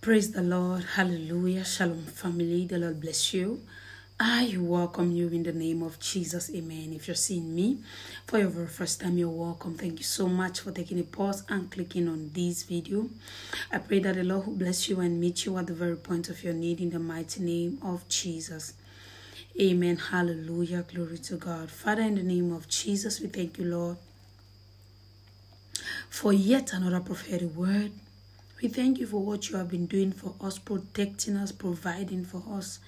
Praise the Lord. Hallelujah. Shalom, family. The Lord bless you. I welcome you in the name of Jesus. Amen. If you're seeing me for your very first time, you're welcome. Thank you so much for taking a pause and clicking on this video. I pray that the Lord will bless you and meet you at the very point of your need in the mighty name of Jesus. Amen. Hallelujah. Glory to God. Father, in the name of Jesus, we thank you, Lord, for yet another prophetic word. We thank you for what you have been doing for us, protecting us, providing for us.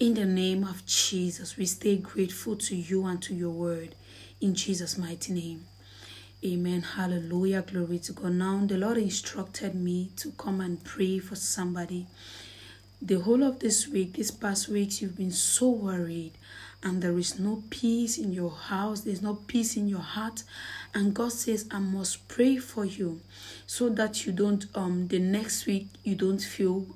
In the name of Jesus, we stay grateful to you and to your word. In Jesus' mighty name. Amen. Hallelujah. Glory to God. Now, the Lord instructed me to come and pray for somebody. The whole of this week, this past weeks, you've been so worried, and there is no peace in your house, there's no peace in your heart. And God says, I must pray for you so that you don't, um, the next week, you don't feel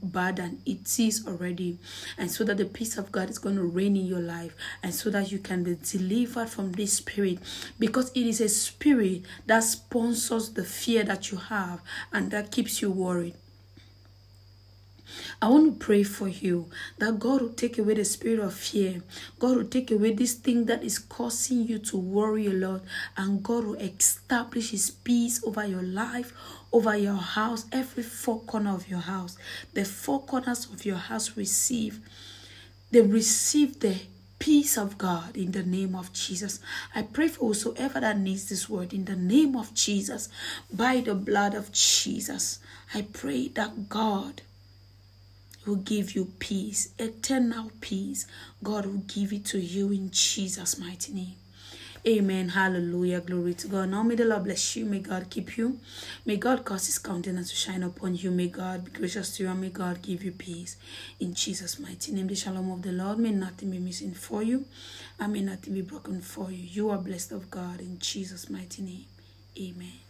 bad and it is already. And so that the peace of God is going to reign in your life, and so that you can be delivered from this spirit because it is a spirit that sponsors the fear that you have and that keeps you worried. I want to pray for you that God will take away the spirit of fear. God will take away this thing that is causing you to worry a lot, and God will establish His peace over your life, over your house, every four corner of your house. The four corners of your house receive. They receive the peace of God in the name of Jesus. I pray for whosoever that needs this word in the name of Jesus, by the blood of Jesus. I pray that God will give you peace, eternal peace. God will give it to you in Jesus' mighty name. Amen. Hallelujah. Glory to God. Now may the Lord bless you. May God keep you. May God cause his countenance to shine upon you. May God be gracious to you and may God give you peace. In Jesus' mighty name. The shalom of the Lord. May nothing be missing for you. And may nothing be broken for you. You are blessed of God in Jesus' mighty name. Amen.